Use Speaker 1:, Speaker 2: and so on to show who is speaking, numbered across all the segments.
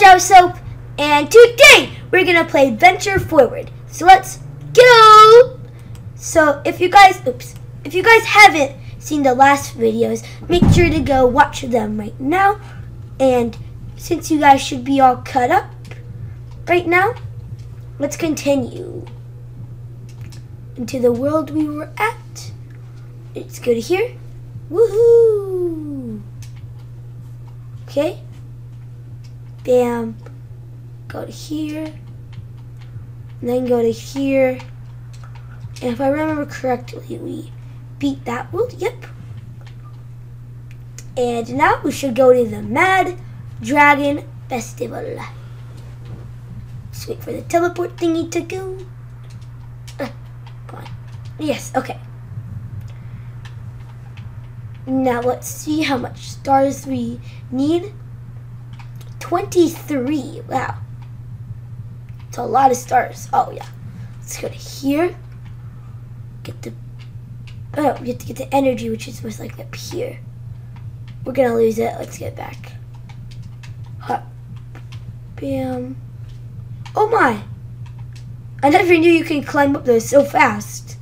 Speaker 1: Shower Soap, and today we're gonna play Adventure Forward. So let's go! So if you guys, oops, if you guys haven't seen the last videos, make sure to go watch them right now. And since you guys should be all cut up right now, let's continue into the world we were at. Let's go to here. Woohoo! Okay. Bam. Go to here. And then go to here. And if I remember correctly, we beat that world. Yep. And now we should go to the Mad Dragon Festival. Let's wait for the teleport thingy to go. Uh, come on. Yes, okay. Now let's see how much stars we need. 23. Wow. It's a lot of stars. Oh, yeah. Let's go to here. Get the... Oh, we have to get the energy, which is most likely up here. We're going to lose it. Let's get back. Hop. Bam. Oh, my. I never knew you can climb up there so fast.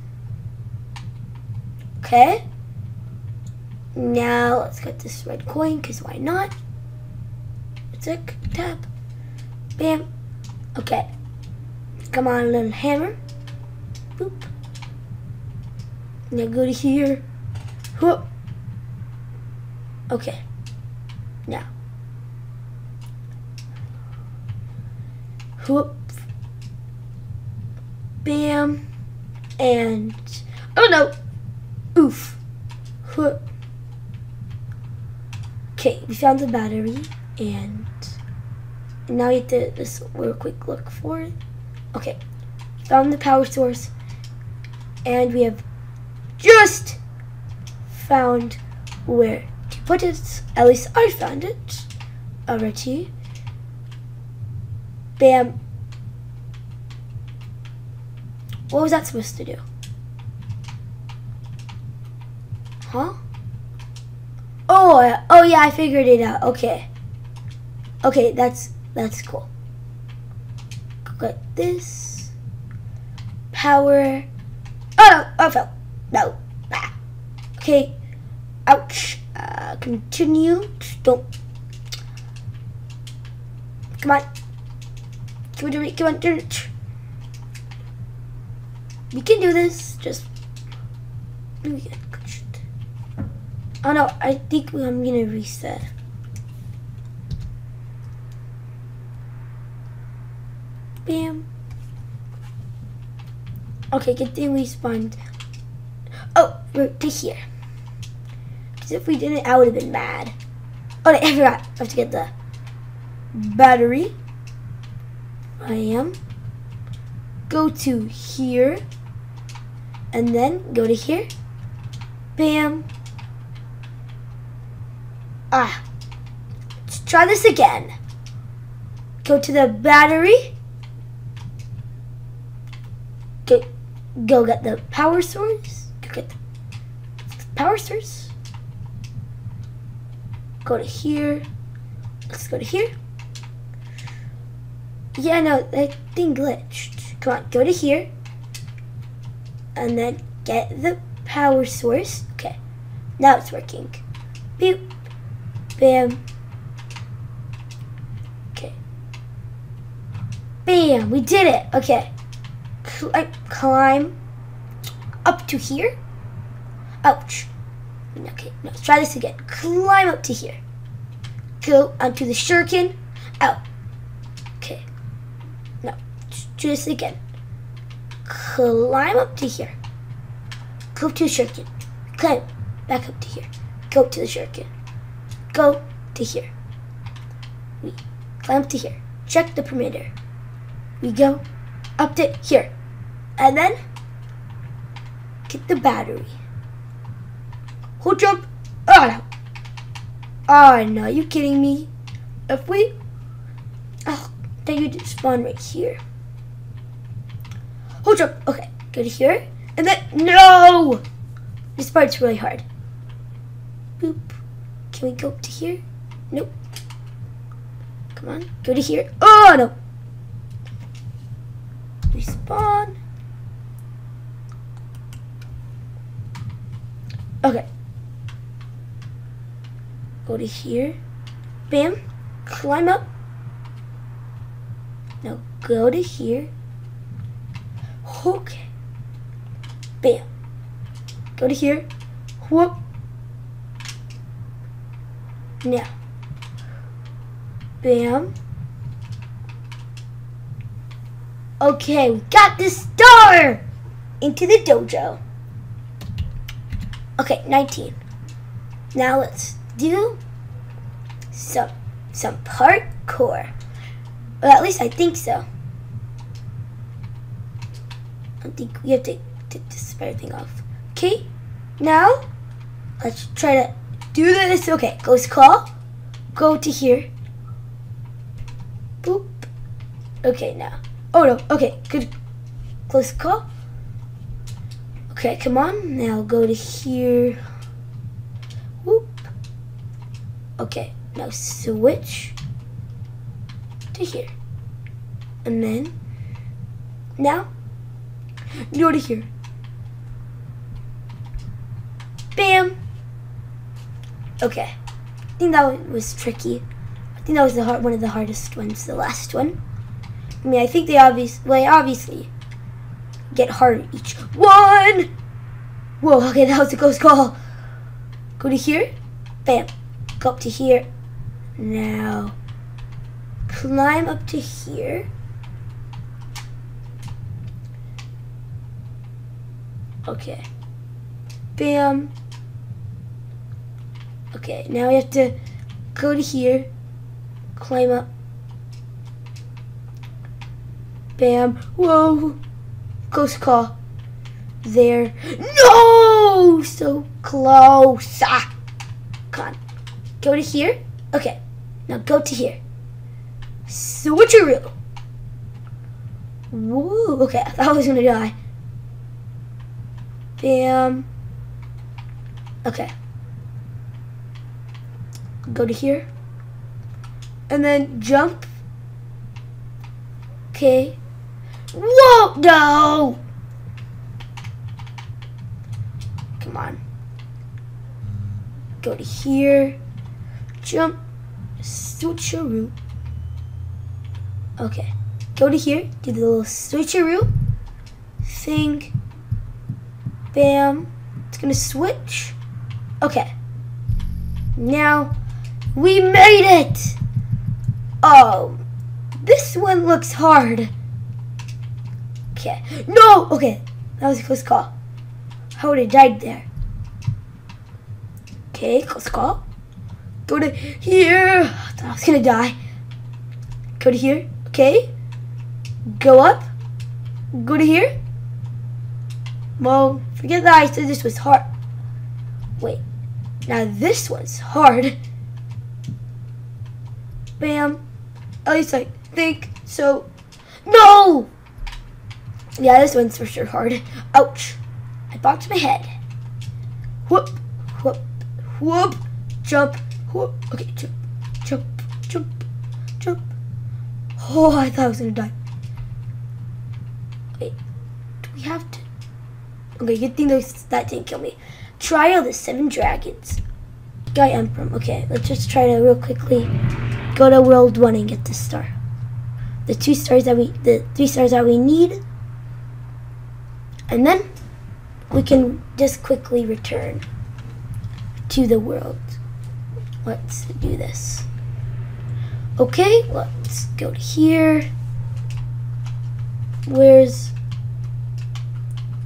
Speaker 1: Okay. Now, let's get this red coin, because why not? Tick, tap, bam. Okay. Come on, little hammer. Boop. Now go to here. Whoop. Okay. Now. Whoop. Bam. And. Oh no! Oof. Whoop. Okay, we found the battery and now you to just real quick look for it. Okay, found the power source, and we have just found where to put it. At least I found it already. Bam. What was that supposed to do? Huh? Oh, oh yeah, I figured it out. Okay. Okay, that's that's cool. Got this. Power. Oh no, I fell. No. Ah. Okay. Ouch. Uh, continue. Don't. Come on. Come on, do it. Come on, do it. We can do this. Just. Oh no, I think I'm gonna reset. Bam. Okay, good thing we spawned. Oh, we're to here. Because if we didn't, I would have been mad. Oh, I forgot. I have to get the battery. I am. Go to here. And then go to here. Bam. Ah. Let's try this again. Go to the battery. Go, go get the power source. Go get the power source. Go to here. Let's go to here. Yeah, no, that thing glitched. Come on, go to here. And then get the power source. Okay, now it's working. Beep. Bam. Okay. Bam, we did it. Okay. Cl climb up to here. Ouch. Okay, let's try this again. Climb up to here. Go onto the shuriken. Out. Okay. Now, do this again. Climb up to here. Go to the shuriken. Climb back up to here. Go to the shuriken go to here. We climb to here. Check the perimeter. We go up to here. And then get the battery. Hold jump. Oh ah, no. Oh no, you kidding me? If we Oh, then you just spawn right here. Hold jump. Okay, go to here. And then no! This part's really hard. Boop. Can we go up to here? Nope. Come on, go to here. Oh no! Respawn. Okay. Go to here. Bam. Climb up. Now go to here. Okay. Bam. Go to here. Whoop. Now. Bam. Okay, we got the star into the dojo. Okay, 19. Now let's do some some parkour. Well, at least I think so. I think we have to take this thing off. Okay, now let's try to do this. Okay, ghost call. Go to here. Boop. Okay, now. Oh no, okay, good. Close call. Okay, come on. Now go to here. Whoop. Okay, now switch to here. And then, now, go to here. Bam. Okay. I think that was tricky. I think that was the hard, one of the hardest ones, the last one. I mean, I think they obviously, well, obviously get harder each one. Whoa, okay, that was a close call. Go to here. Bam. Go up to here. Now, climb up to here. Okay. Bam. Okay, now we have to go to here, climb up. Bam. Whoa. Ghost call. There. No! So close. Ah. Come on. Go to here. Okay. Now go to here. Switcheroo. Woo. Okay, I thought I was going to die. Bam. Okay. Go to here. And then jump. Okay. Whoa, no! Come on. Go to here. Jump. Switcheroo. Okay. Go to here. Do the little switcheroo thing. Bam. It's gonna switch. Okay. Now, we made it! Oh, this one looks hard. Okay. No! Okay. That was a close call. I would have died there. Okay, close call. Go to here. I thought I was gonna die. Go to here. Okay. Go up. Go to here. Well, forget that I said this was hard. Wait. Now this one's hard. Bam. At least I think so. No! Yeah, this one's for sure hard. Ouch. I bonked my head. Whoop, whoop, whoop, jump, whoop. Okay, jump, jump, jump, jump. Oh, I thought I was gonna die. Wait, do we have to? Okay, good thing those, that didn't kill me. Trial the Seven Dragons. Guy Emperor. Okay, let's just try to real quickly go to World 1 and get this star. The two stars that we, the three stars that we need and then we can just quickly return to the world. Let's do this. Okay, let's go to here. Where's,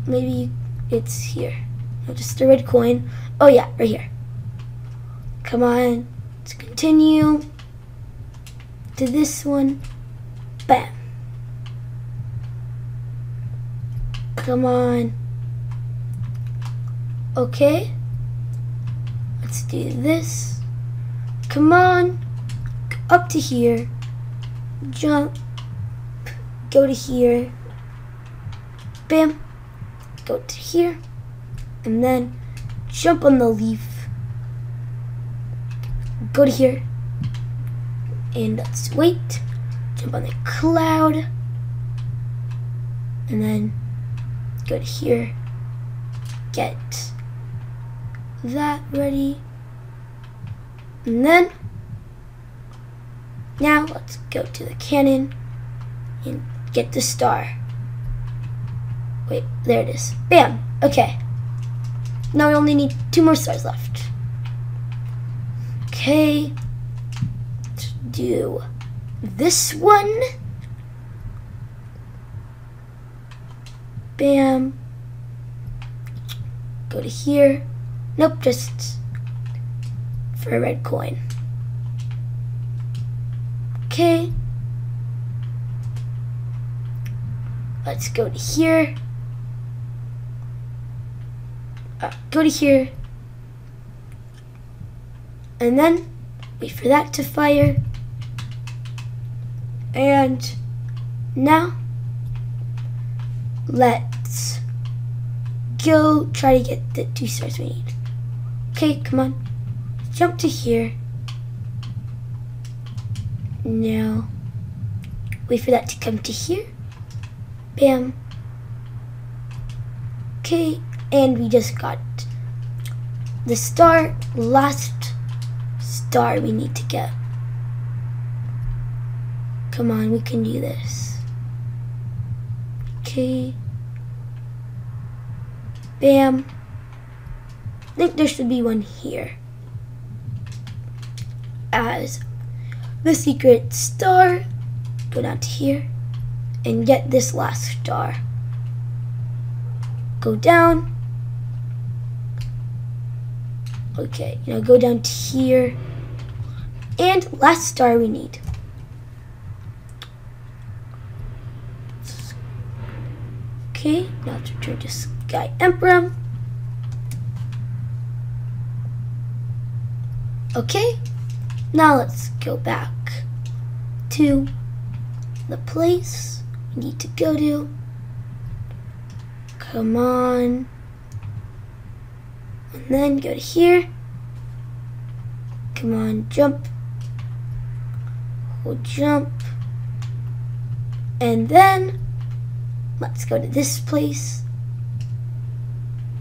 Speaker 1: maybe it's here. No, just a red coin. Oh yeah, right here. Come on, let's continue to this one. Bam. Come on. Okay. Let's do this. Come on. Up to here. Jump. Go to here. Bam. Go to here. And then jump on the leaf. Go to here. And let's wait. Jump on the cloud. And then go to here. Get that ready. And then, now let's go to the cannon and get the star. Wait, there it is. Bam! Okay. Now we only need two more stars left. Okay. Let's do this one. Bam. Go to here. Nope, just for a red coin. Okay. Let's go to here. Uh, go to here. And then wait for that to fire. And now go try to get the two stars we need. Okay, come on. Jump to here. Now, wait for that to come to here. Bam. Okay, and we just got the star, last star we need to get. Come on, we can do this. Okay. Bam. I think there should be one here. As the secret star, go down to here and get this last star. Go down. Okay, now go down to here. And last star we need. Okay, now let's return to Sky Emperor. Okay, now let's go back to the place we need to go to. Come on. And then go to here. Come on, jump. We'll jump. And then let's go to this place.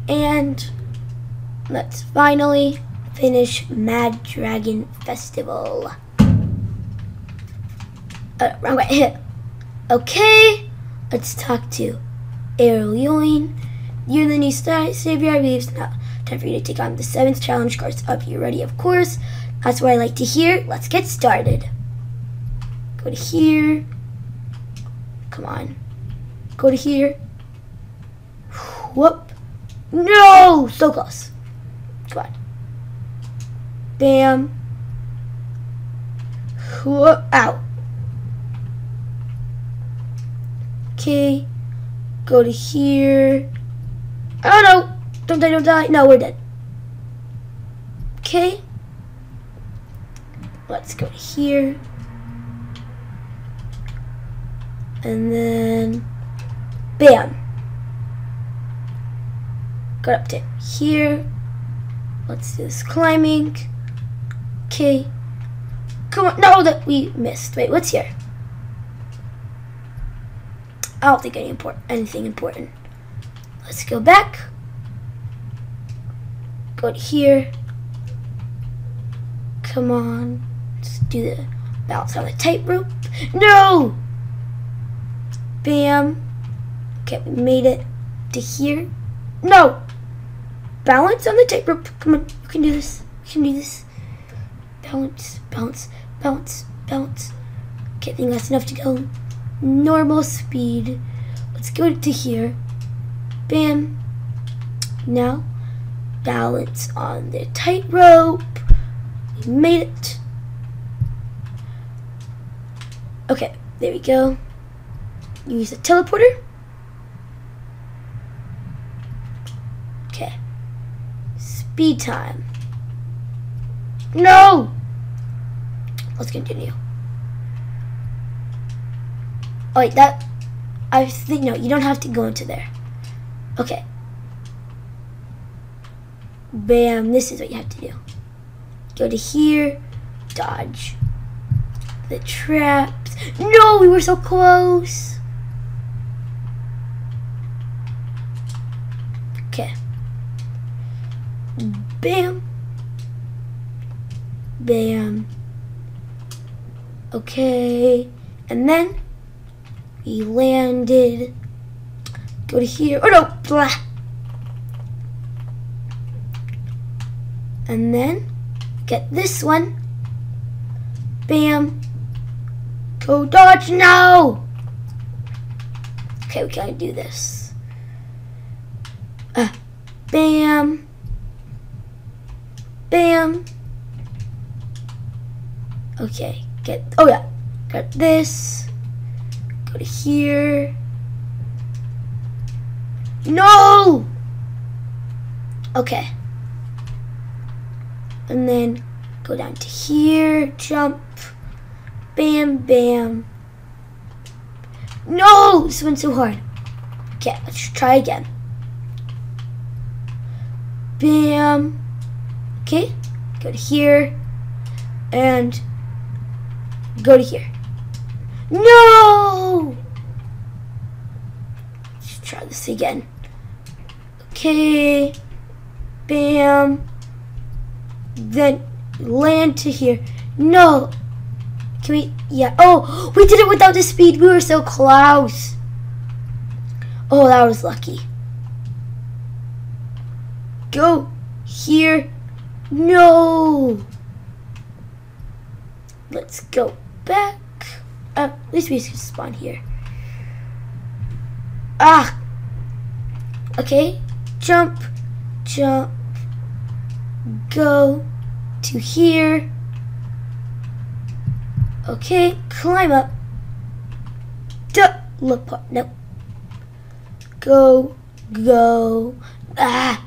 Speaker 1: And let's finally finish Mad Dragon Festival. Uh, wrong way. okay, let's talk to Arrolin. You're the new star savior, I believe. Now, time for you to take on the seventh challenge course. Up, you ready? Of course. That's what I like to hear. Let's get started. Go to here. Come on. Go to here. Whoop. No! So close. Come on. Bam. Whoop. Out. Okay. Go to here. Oh no! Don't die, don't die. No, we're dead. Okay. Let's go to here. And then, bam. Got up to here. Let's do this climbing. Okay. Come on. No, that we missed. Wait, what's here? I don't think any important, anything important. Let's go back. Go to here. Come on. Let's do the bounce on the tightrope. No! Bam. Okay, we made it to here. No! Balance on the tightrope. Come on, you can do this. You can do this. Bounce, bounce, bounce, bounce. Okay, I think that's enough to go normal speed. Let's go to here. Bam. Now, balance on the tightrope. We made it. Okay, there we go. Use the teleporter. Okay. Speed time. No! Let's continue. Oh wait, that, I think, no, you don't have to go into there. Okay. Bam, this is what you have to do. Go to here, dodge. the traps. No, we were so close. Okay. Bam. Bam. Okay. And then we landed. Go to here. Oh no! Blah. And then get this one. Bam. Go dodge now! Okay, we can't do this. Uh, bam. Bam. Okay, get, oh yeah, got this. Go to here. No! Okay. And then go down to here, jump, bam, bam. No, this one's so hard. Okay, let's try again. Bam. Okay, go to here, and go to here. No! Let's try this again. Okay, bam. Then land to here. No. Can we? Yeah. Oh, we did it without the speed. We were so close. Oh, that was lucky. Go here. No. Let's go back. Uh, at least we can spawn here. Ah. Okay. Jump. Jump. Go to here. Okay, climb up. Look, nope. Go, go, ah.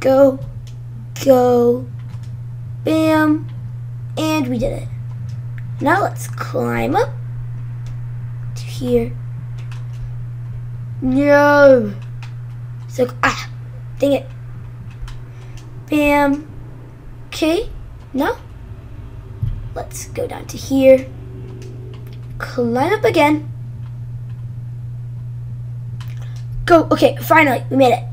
Speaker 1: Go, go, bam, and we did it. Now let's climb up to here. No. So, ah, dang it. Bam. Okay, now let's go down to here. Climb up again. Go, okay, finally, we made it.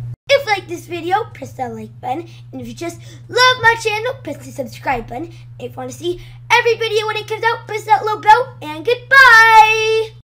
Speaker 1: Like this video, press that like button. And if you just love my channel, press the subscribe button. If you want to see every video when it comes out, press that little bell. And goodbye!